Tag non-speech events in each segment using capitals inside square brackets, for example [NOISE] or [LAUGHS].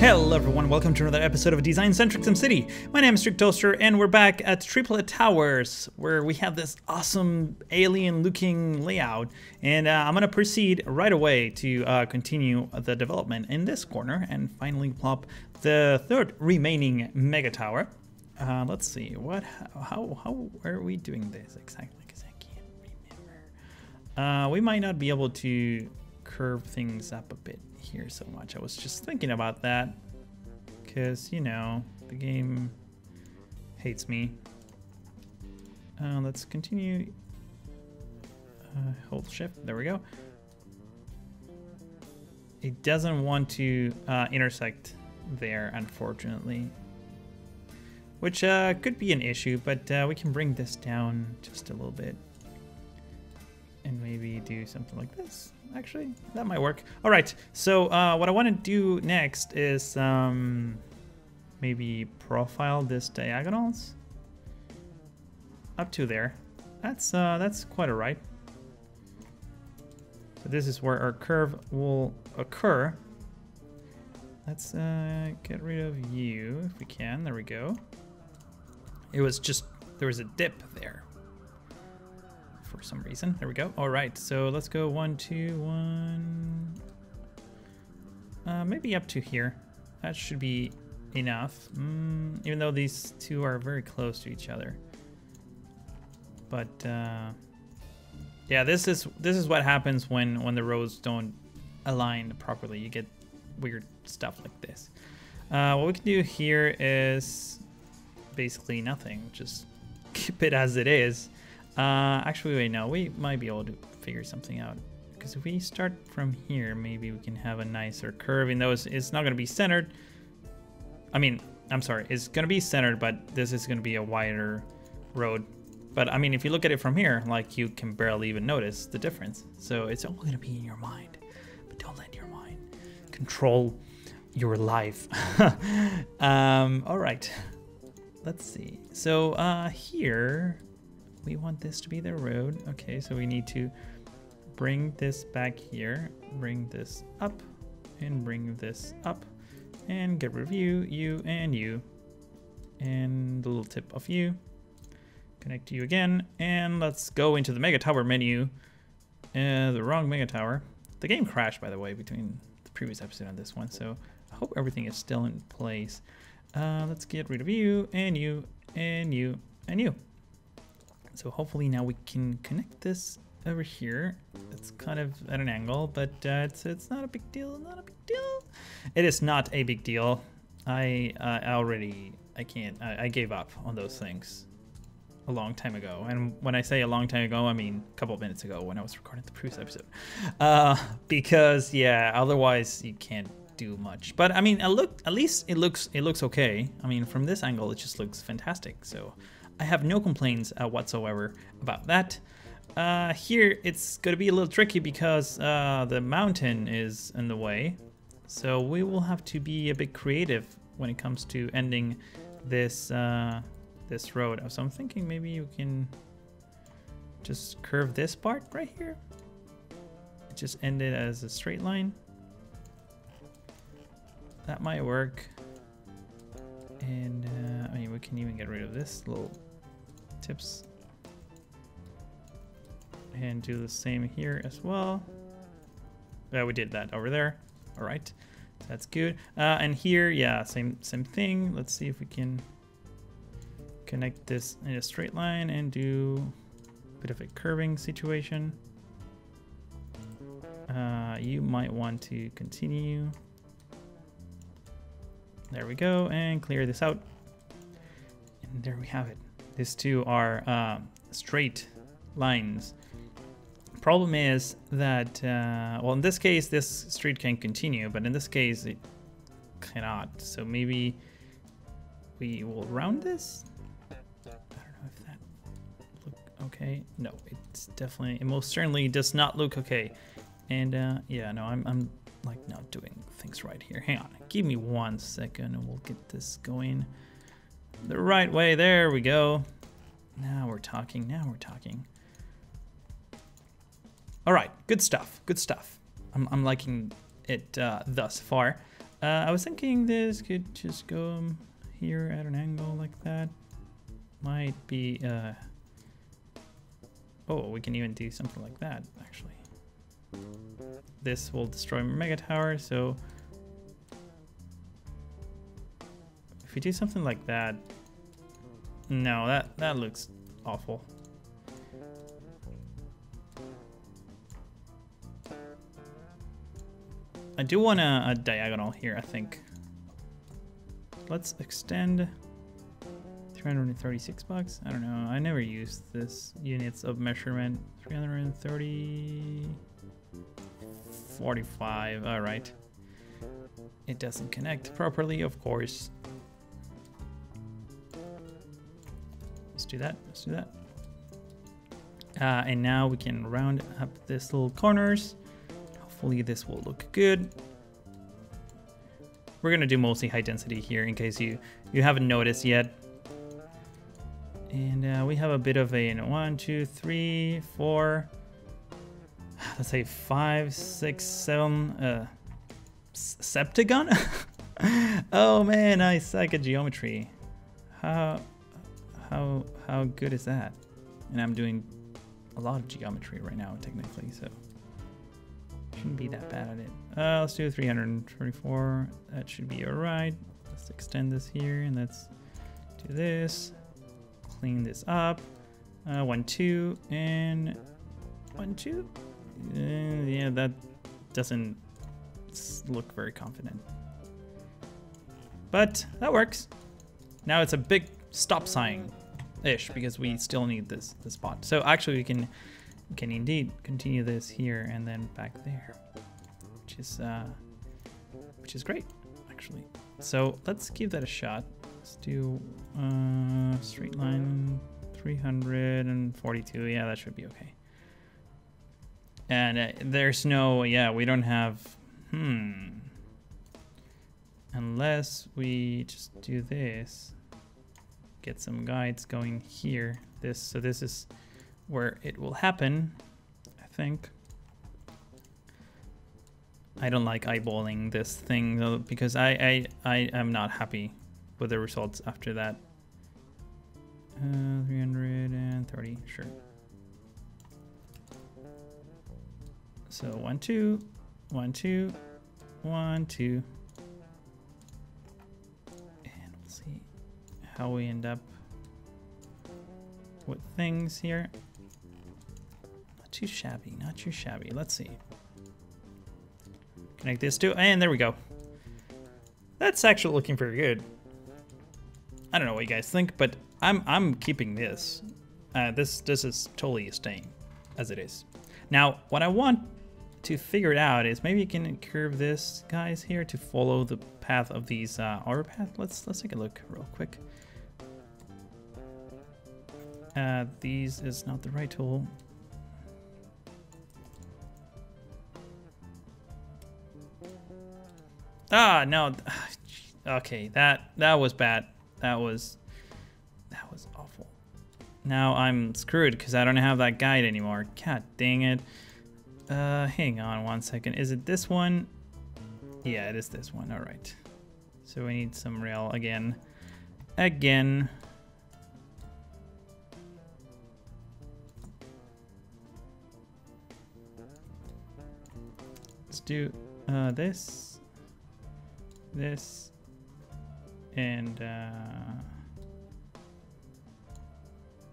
Hello everyone, welcome to another episode of Design Centric SimCity. My name is Strictoaster and we're back at Triplet Towers where we have this awesome alien looking layout and uh, I'm going to proceed right away to uh, continue the development in this corner and finally plop the third remaining mega tower. Uh, let's see, what, how, how are we doing this exactly because I can't remember. Uh, we might not be able to curve things up a bit here so much. I was just thinking about that because, you know, the game hates me. Uh, let's continue. Uh, hold shift. There we go. It doesn't want to uh, intersect there, unfortunately. Which uh, could be an issue, but uh, we can bring this down just a little bit. And maybe do something like this actually, that might work. All right, so uh, what I want to do next is um, maybe profile this diagonals up to there. That's uh, that's quite all right. So this is where our curve will occur. Let's uh, get rid of you if we can. There we go. It was just, there was a dip there for some reason. There we go. All right, so let's go one, two, one. Uh, maybe up to here. That should be enough. Mm, even though these two are very close to each other. But uh, yeah, this is this is what happens when when the roads don't align properly. You get weird stuff like this. Uh, what we can do here is basically nothing. Just [LAUGHS] keep it as it is. Uh, actually, wait, no, we might be able to figure something out. Because if we start from here, maybe we can have a nicer curve, though it's, it's not going to be centered. I mean, I'm sorry, it's going to be centered, but this is going to be a wider road. But I mean, if you look at it from here, like you can barely even notice the difference. So it's all going to be in your mind. But don't let your mind control your life. [LAUGHS] um, all right. Let's see. So uh, here, we want this to be the road. Okay, so we need to bring this back here, bring this up, and bring this up, and get rid of you, you, and you, and the little tip of you. Connect to you again, and let's go into the Mega Tower menu. Uh, the wrong Mega Tower. The game crashed, by the way, between the previous episode and this one, so I hope everything is still in place. Uh, let's get rid of you, and you, and you, and you. So hopefully now we can connect this over here. It's kind of at an angle, but uh, it's it's not a big deal. Not a big deal. It is not a big deal. I uh, already I can't. I, I, gave up on those things a long time ago. And when I say a long time ago, I mean a couple of minutes ago when I was recording the previous episode. Uh, because yeah, otherwise you can't do much. But I mean, look at least it looks it looks okay. I mean, from this angle, it just looks fantastic. So. I have no complaints uh, whatsoever about that. Uh, here, it's going to be a little tricky because uh, the mountain is in the way. So we will have to be a bit creative when it comes to ending this uh, this road. So I'm thinking maybe you can just curve this part right here. Just end it as a straight line. That might work. And uh, I mean, we can even get rid of this little tips. And do the same here as well. Yeah, we did that over there. All right, that's good. Uh, and here, yeah, same same thing. Let's see if we can connect this in a straight line and do a bit of a curving situation. Uh, you might want to continue. There we go, and clear this out. And there we have it. These two are uh, straight lines. Problem is that, uh, well, in this case, this street can continue, but in this case, it cannot. So maybe we will round this? I don't know if that look okay. No, it's definitely, it most certainly does not look okay. And uh, yeah, no, I'm, I'm like not doing things right here. Hang on, give me one second and we'll get this going the right way. There we go. Now we're talking. Now we're talking. All right, good stuff. Good stuff. I'm, I'm liking it uh, thus far. Uh, I was thinking this could just go here at an angle like that. Might be, uh, oh, we can even do something like that, actually. This will destroy Mega Tower, so if we do something like that, no, that, that looks awful. I do want a, a diagonal here, I think. Let's extend 336 bucks. I don't know. I never used this units of measurement. 330 45. All right. It doesn't connect properly, of course. Do that. Let's do that. Uh, and now we can round up this little corners. Hopefully this will look good. We're gonna do mostly high density here in case you, you haven't noticed yet. And uh, we have a bit of a you know, one, two, three, four, [SIGHS] let's say five, six, seven, uh, septagon? [LAUGHS] oh man, I suck at geometry. How, how, how good is that? And I'm doing a lot of geometry right now, technically, so. Shouldn't be that bad at it. Uh, let's do 334. That should be alright. Let's extend this here and let's do this. Clean this up. Uh, one, two, and one, two. Uh, yeah, that doesn't look very confident. But that works. Now it's a big stop sign ish because we still need this this spot. So actually we can can indeed continue this here and then back there, which is uh, which is great, actually. So let's give that a shot. Let's do uh, straight line 342. Yeah, that should be okay. And uh, there's no, yeah, we don't have, hmm. Unless we just do this, get some guides going here. This, so this is where it will happen, I think. I don't like eyeballing this thing though because I, I, I am not happy with the results after that. Uh, 330, sure. So one, two, one, two, one, two. How we end up with things here Not too shabby, not too shabby. Let's see. Connect this to, and there we go. That's actually looking pretty good. I don't know what you guys think, but I'm I'm keeping this. Uh, this this is totally staying as it is. Now, what I want to figure it out is maybe you can curve this guys here to follow the path of these uh, path. Let's let's take a look real quick. Uh, these is not the right tool. Ah, no. [SIGHS] Okay, that that was bad. That was that was awful. Now I'm screwed because I don't have that guide anymore. God dang it. Uh, hang on one second. Is it this one? Yeah, it is this one. All right. So we need some rail again. Again. Do uh, this this and uh,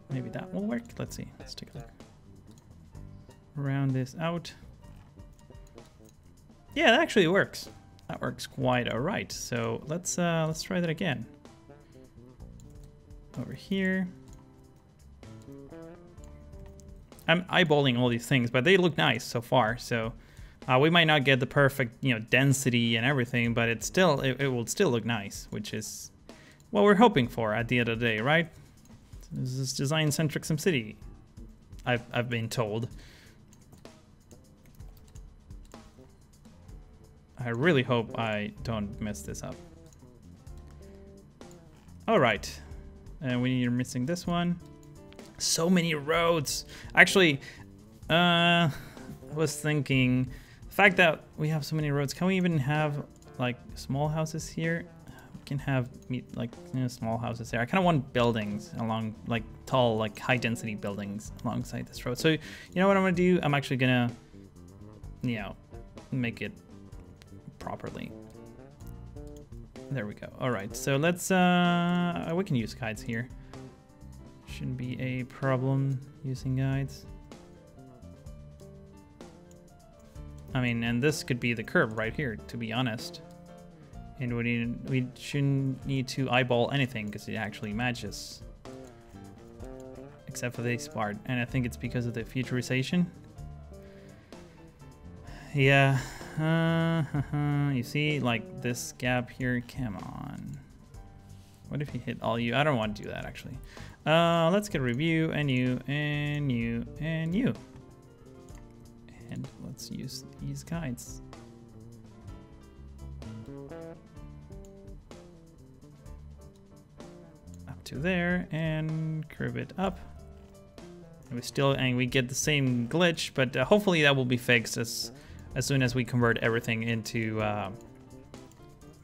maybe that will work. Let's see. Let's take a look. Round this out. Yeah, that actually works. That works quite all right. So let's uh, let's try that again. Over here. I'm eyeballing all these things, but they look nice so far. So uh, we might not get the perfect, you know, density and everything, but it's still it, it will still look nice, which is what we're hoping for at the end of the day, right? This is design-centric SimCity, I've I've been told. I really hope I don't mess this up. All right, and we are missing this one. So many roads. Actually, uh, I was thinking fact that we have so many roads, can we even have like small houses here, we can have like you know, small houses there. I kind of want buildings along like tall, like high density buildings alongside this road. So you know what I'm gonna do? I'm actually gonna, you know, make it properly. There we go. All right, so let's, uh, we can use guides here. Shouldn't be a problem using guides. I mean, and this could be the curve right here, to be honest. And we, need, we shouldn't need to eyeball anything because it actually matches. Except for this part. And I think it's because of the futurization. Yeah. Uh, you see, like, this gap here? Come on. What if you hit all you? I don't want to do that, actually. Uh, let's get a review, and you, and you, and you. And let's use these guides. Up to there, and curve it up. And we still, and we get the same glitch, but uh, hopefully that will be fixed as as soon as we convert everything into uh,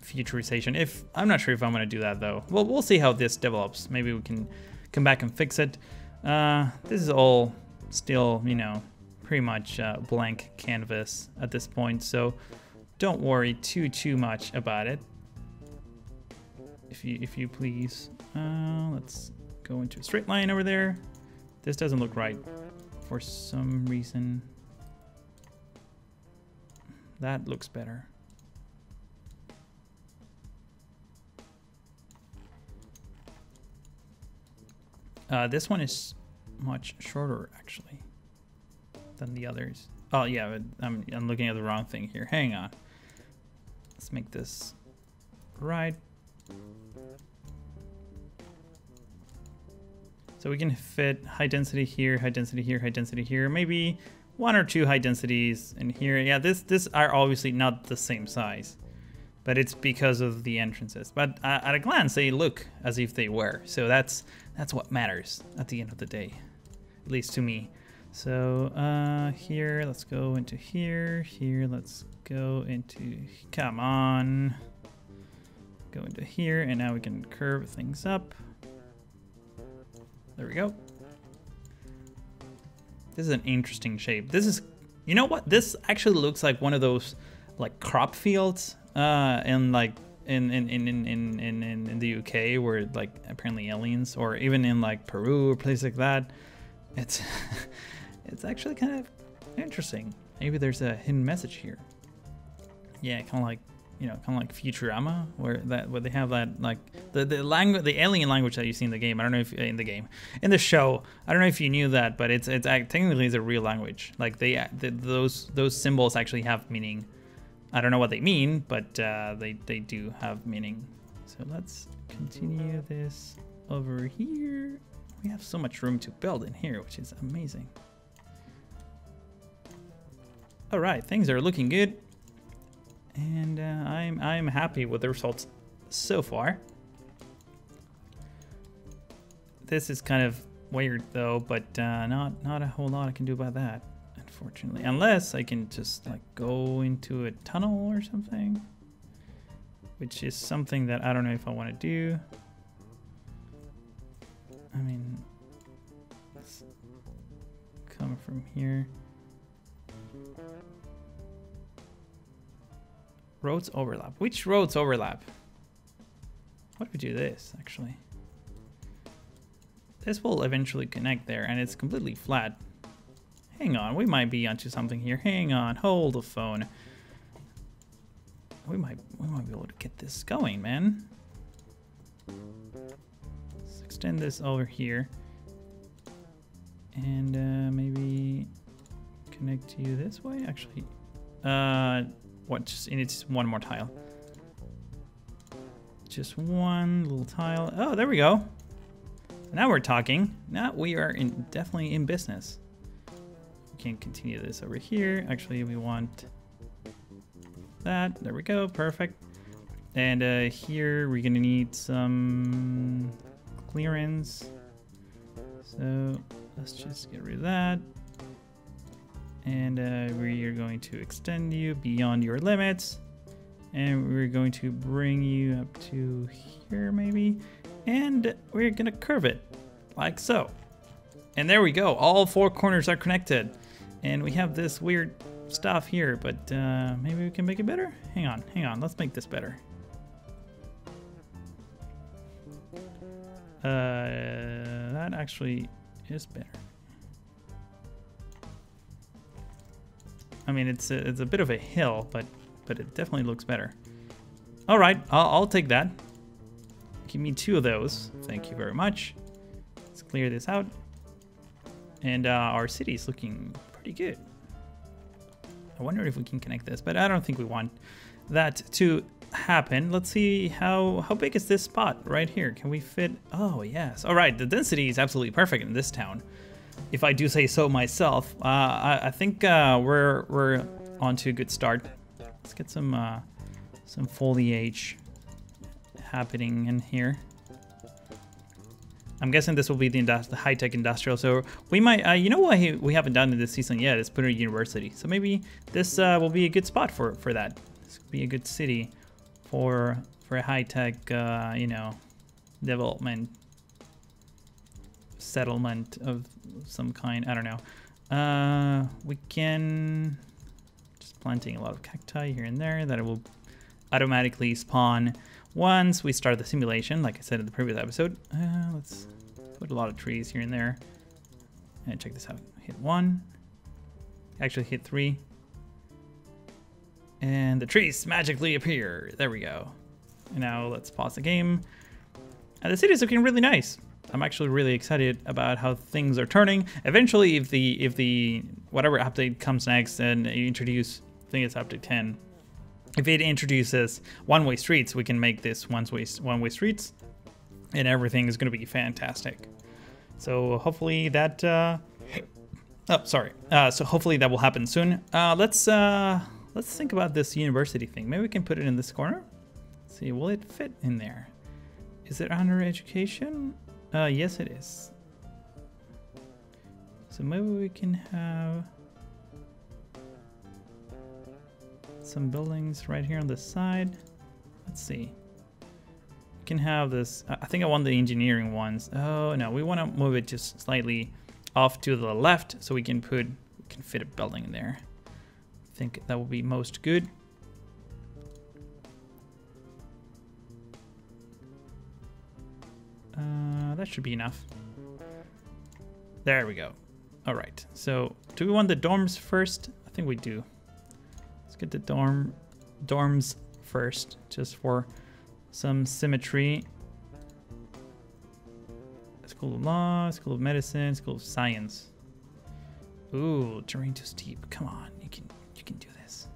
futurization. If I'm not sure if I'm gonna do that though. Well, we'll see how this develops. Maybe we can come back and fix it. Uh, this is all still, you know, pretty much uh, blank canvas at this point, so don't worry too too much about it. If you if you please, uh, let's go into a straight line over there. This doesn't look right for some reason. That looks better. Uh, this one is much shorter, actually, than the others. Oh, yeah, I'm, I'm looking at the wrong thing here. Hang on. Let's make this right. So we can fit high density here, high density here, high density here. Maybe one or two high densities in here. Yeah, this this are obviously not the same size, but it's because of the entrances. But uh, at a glance, they look as if they were. So that's that's what matters at the end of the day, at least to me. So uh, here, let's go into here. Here, let's go into. Come on. Go into here, and now we can curve things up. There we go. This is an interesting shape. This is, you know what? This actually looks like one of those like crop fields uh, in like in in, in, in, in, in, in the UK where like apparently aliens or even in like Peru or places like that. It's [LAUGHS] it's actually kind of interesting. Maybe there's a hidden message here. Yeah, kind of like you know, kind of like Futurama, where that where they have that like the the language, the alien language that you see in the game. I don't know if in the game, in the show, I don't know if you knew that, but it's it's technically it's a real language. Like they the, those those symbols actually have meaning. I don't know what they mean, but uh, they they do have meaning. So let's continue this over here. We have so much room to build in here, which is amazing. All right, things are looking good and uh, I'm I'm happy with the results so far. This is kind of weird though, but uh, not not a whole lot I can do about that, unfortunately. Unless I can just like go into a tunnel or something, which is something that I don't know if I want to do. I mean, come from here. Roads overlap. Which roads overlap? What if we do this, actually? This will eventually connect there, and it's completely flat. Hang on, we might be onto something here. Hang on, hold the phone. We might, we might be able to get this going, man. Let's extend this over here. And uh, maybe connect to you this way, actually. Uh, what, just, it needs one more tile. Just one little tile. Oh, there we go. Now we're talking. Now we are in, definitely in business. We can continue this over here. Actually, we want that. There we go. Perfect. And uh, here we're gonna need some clearance. So let's just get rid of that and uh, we are going to extend you beyond your limits And we're going to bring you up to here maybe. And we're gonna curve it like so. And there we go, all four corners are connected. And we have this weird stuff here, but uh, maybe we can make it better? Hang on, hang on, let's make this better. Uh, that actually is better. I mean, it's a, it's a bit of a hill, but but it definitely looks better. All right, I'll, I'll take that. Give me two of those. Thank you very much. Let's clear this out. And uh, our city is looking pretty good. I wonder if we can connect this, but I don't think we want that to happen. Let's see how how big is this spot right here? Can we fit? Oh yes. All right, the density is absolutely perfect in this town, if I do say so myself. Uh, I, I think uh, we're we're on to a good start. Let's get some uh, some foliage happening in here. I'm guessing this will be the, the high-tech industrial. So we might, uh, you know what we haven't done in this season yet is put in a university. So maybe this uh, will be a good spot for, for that. This could be a good city for for a high-tech, uh, you know, development, settlement of some kind. I don't know. Uh, we can just planting a lot of cacti here and there that it will automatically spawn once we start the simulation, like I said in the previous episode. Uh, let's put a lot of trees here and there. And check this out. Hit one. Actually hit three. And the trees magically appear. There we go. And now let's pause the game. And the city is looking really nice. I'm actually really excited about how things are turning. Eventually, if the if the whatever update comes next and you introduce, I think it's update 10, if it introduces one-way streets, we can make this one-way one-way streets, and everything is going to be fantastic. So hopefully that. Uh, oh, sorry. Uh, so hopefully that will happen soon. Uh, let's uh, let's think about this university thing. Maybe we can put it in this corner. Let's see, will it fit in there? Is it under education? Uh, yes, it is. So maybe we can have. some buildings right here on the side. Let's see. We can have this. I think I want the engineering ones. Oh no, we want to move it just slightly off to the left so we can put we can fit a building in there. I think that will be most good. Should be enough. There we go. All right. So do we want the dorms first? I think we do. Let's get the dorm dorms first, just for some symmetry. School of Law, School of Medicine, School of Science. Ooh, terrain too steep. Come on, you can you can do this.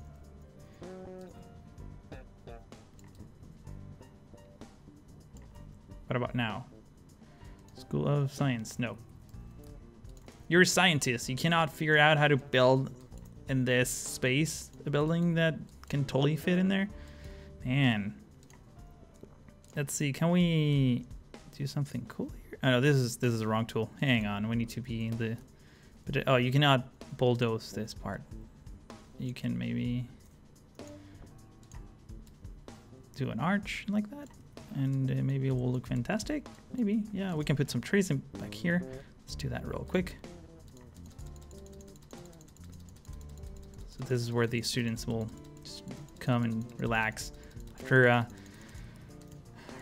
What about now? School of Science, no. You're a scientist. You cannot figure out how to build in this space a building that can totally fit in there. Man. Let's see, can we do something cool here? Oh no, this is this is the wrong tool. Hang on, we need to be in the but uh, oh you cannot bulldoze this part. You can maybe do an arch like that and uh, maybe it will look fantastic. Maybe, yeah, we can put some trees in back here. Let's do that real quick. So this is where the students will just come and relax after a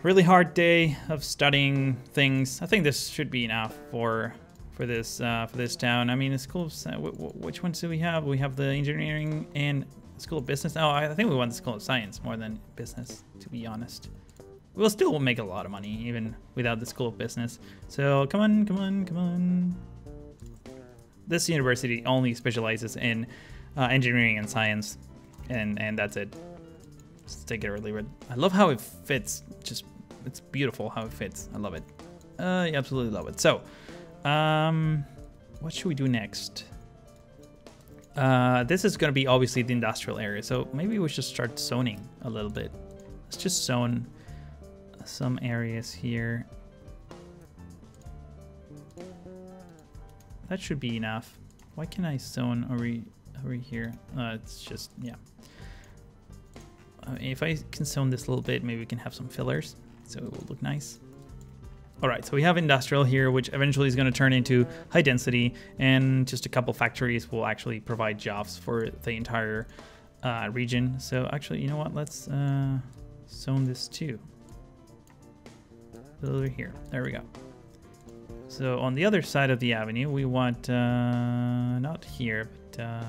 really hard day of studying things. I think this should be enough for for this uh, for this town. I mean, the school. Of, which ones do we have? We have the engineering and school of business. Oh, I think we want the school of science more than business, to be honest. We'll still make a lot of money even without the school of business. So come on, come on, come on. This university only specializes in uh, engineering and science, and and that's it. Just take it or leave it. I love how it fits. Just it's beautiful how it fits. I love it. Uh, I absolutely love it. So, um, what should we do next? Uh, this is going to be obviously the industrial area, so maybe we should start zoning a little bit. Let's just zone some areas here. That should be enough. Why can I zone over over here. Uh, it's just, yeah. uh, if I can zone this a little bit, maybe we can have some fillers, so it will look nice. All right, so we have industrial here, which eventually is going to turn into high density, and just a couple factories will actually provide jobs for the entire uh, region. So actually, you know what? Let's uh, zone this too. Over here. There we go. So on the other side of the avenue, we want, uh, not here, but uh,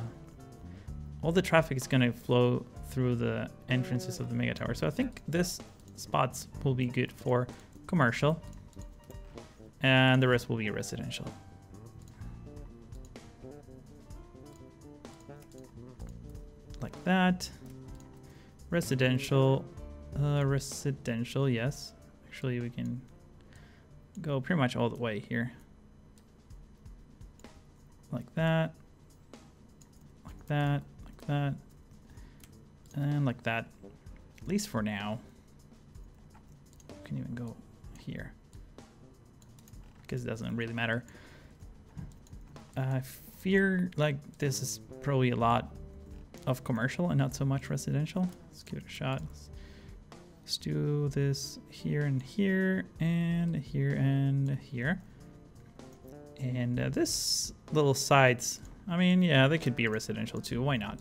all the traffic is going to flow through the entrances of the mega tower. So I think this spots will be good for commercial and the rest will be residential. Like that. Residential, uh, residential, yes. Actually, we can go pretty much all the way here. Like that, like that, like that, and like that, at least for now. Can even go here because it doesn't really matter. I fear like this is probably a lot of commercial and not so much residential. Let's give it a shot. Let's do this here and here and here and here. And uh, this little sides, I mean, yeah, they could be residential too. Why not?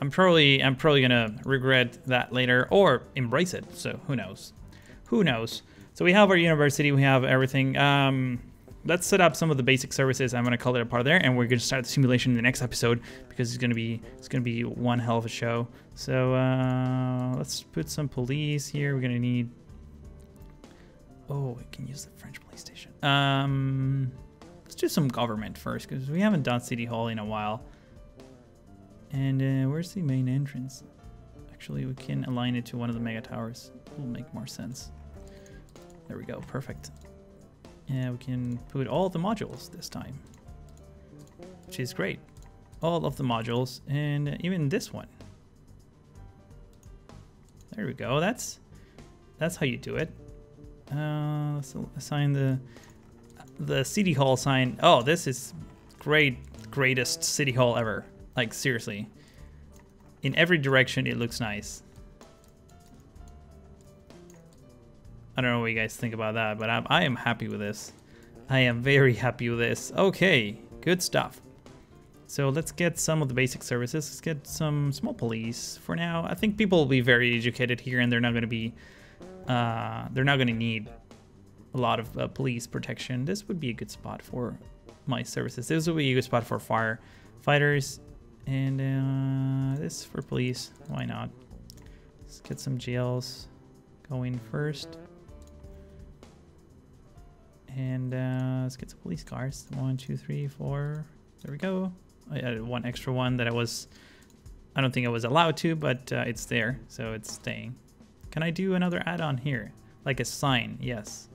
I'm probably I'm probably gonna regret that later or embrace it. So who knows? Who knows? So we have our university, we have everything. Um, let's set up some of the basic services. I'm gonna call it a part there, and we're gonna start the simulation in the next episode because it's gonna be it's gonna be one hell of a show. So uh, let's put some police here. We're gonna need. Oh, we can use the French police station. Um, let's do some government first because we haven't done city hall in a while. And uh, where's the main entrance? Actually, we can align it to one of the mega towers. It will make more sense. There we go, perfect. And we can put all the modules this time, which is great. All of the modules, and even this one. There we go, that's that's how you do it. Uh, so assign the the city hall sign. Oh, this is great, greatest city hall ever. Like seriously, in every direction it looks nice. I don't know what you guys think about that, but I'm, I am happy with this. I am very happy with this. Okay, good stuff. So let's get some of the basic services. Let's get some small police for now. I think people will be very educated here and they're not going to be, uh, they're not going to need a lot of uh, police protection. This would be a good spot for my services. This would be a good spot for firefighters and uh, this for police. Why not? Let's get some jails going first. And uh, let's get some police cars. One, two, three, four. There we go. I added one extra one that I was, I don't think I was allowed to, but uh, it's there, so it's staying. Can I do another add-on here? Like a sign, yes.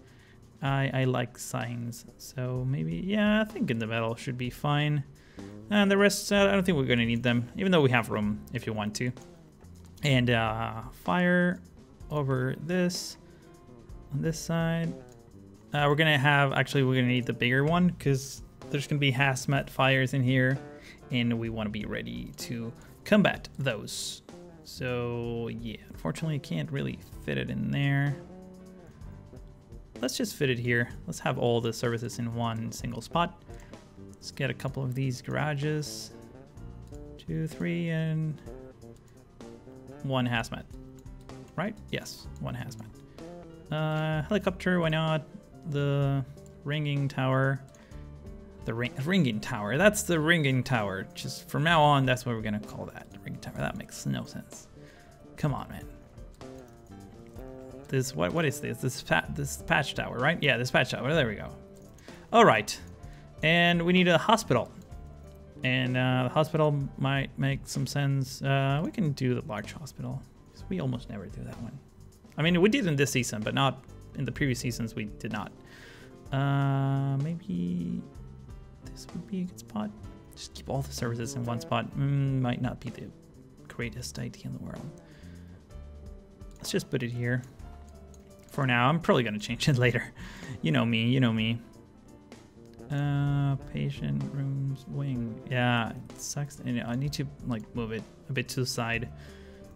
I, I like signs, so maybe, yeah, I think in the middle should be fine. And the rest, uh, I don't think we're gonna need them, even though we have room if you want to. And uh, fire over this on this side. Uh, we're gonna have, actually we're gonna need the bigger one because there's gonna be hazmat fires in here and we wanna be ready to combat those. So yeah, unfortunately I can't really fit it in there. Let's just fit it here. Let's have all the services in one single spot. Let's get a couple of these garages. Two, three, and one hazmat. Right? Yes, one hazmat. Uh, helicopter, why not? The ringing tower. The ring, ringing tower. That's the ringing tower. Just from now on, that's what we're gonna call that. Ringing tower. That makes no sense. Come on, man. This what? What is this? This fat. This patch tower, right? Yeah, this patch tower. There we go. All right, and we need a hospital. And uh, the hospital might make some sense. Uh, we can do the large hospital. We almost never do that one. I mean, we did in this season, but not in the previous seasons we did not. Uh, maybe this would be a good spot. Just keep all the services in one spot. Mm, might not be the greatest idea in the world. Let's just put it here for now. I'm probably going to change it [LAUGHS] later. You know me, you know me. Uh, patient rooms wing. Yeah, it sucks. And I need to like move it a bit to the side,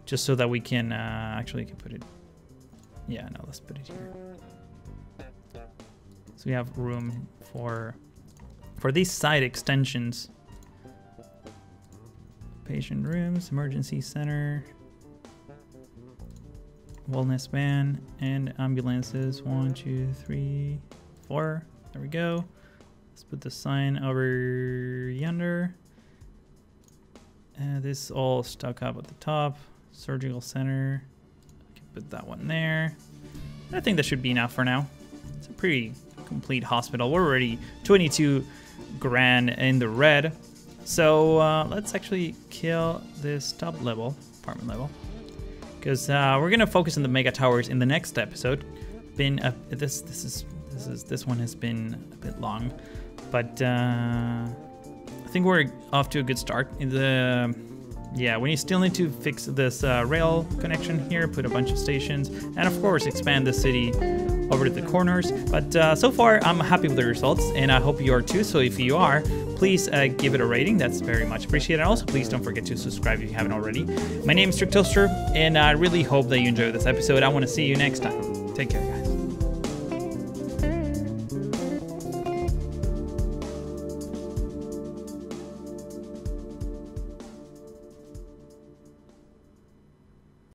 just so that we can uh, actually can put it. Yeah, no, let's put it here. So we have room for for these side extensions. Patient rooms, emergency center, wellness van, and ambulances. One, two, three, four. There we go. Let's put the sign over yonder. Uh, this all stuck up at the top. Surgical center. Put that one there. I think that should be enough for now. It's a pretty complete hospital. We're already 22 grand in the red. So uh, let's actually kill this top level, apartment level. Because uh, we're gonna focus on the mega towers in the next episode. Been a, this this is this is this one has been a bit long, but uh, I think we're off to a good start. In the yeah, we still need to fix this uh, rail connection here, put a bunch of stations, and of course expand the city over to the corners. But uh, so far, I'm happy with the results, and I hope you are too. So if you are, please uh, give it a rating. That's very much appreciated. Also, please don't forget to subscribe if you haven't already. My name is Strictoaster, and I really hope that you enjoyed this episode. I want to see you next time. Take care, guys.